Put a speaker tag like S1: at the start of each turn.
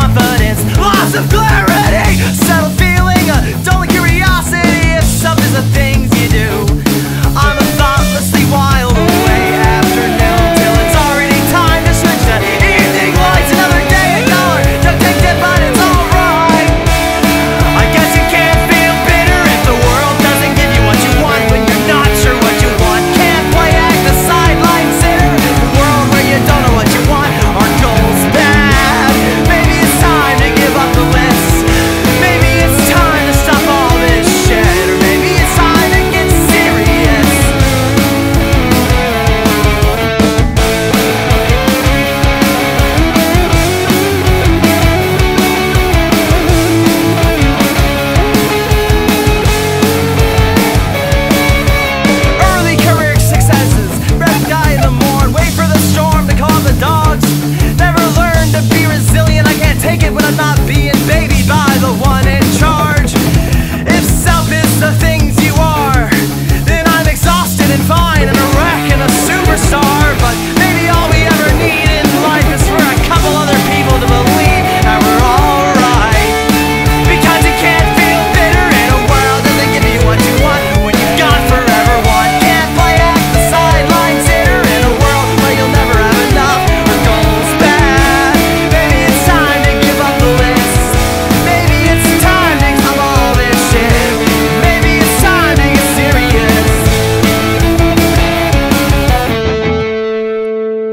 S1: confidence, loss of clarity, subtle feeling,